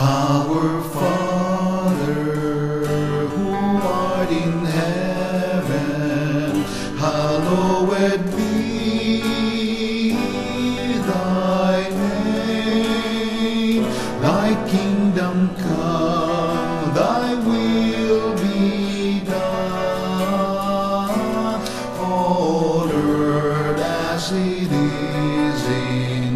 Our Father, who art in heaven, hallowed be thy name. Thy kingdom come, thy will be done on earth as it is in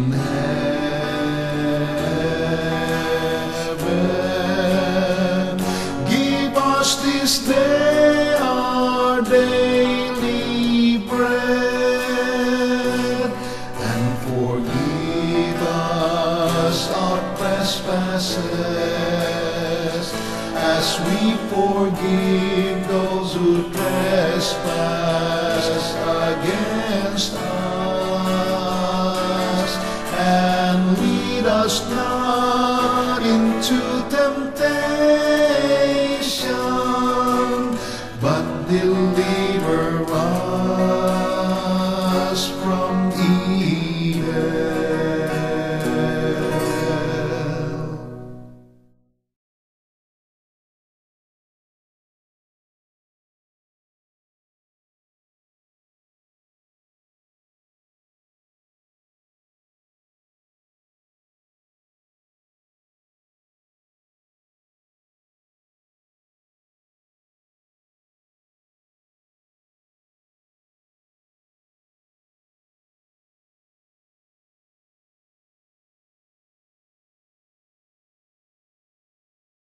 trespasses, as we forgive those who trespass against us, and lead us not into temptation.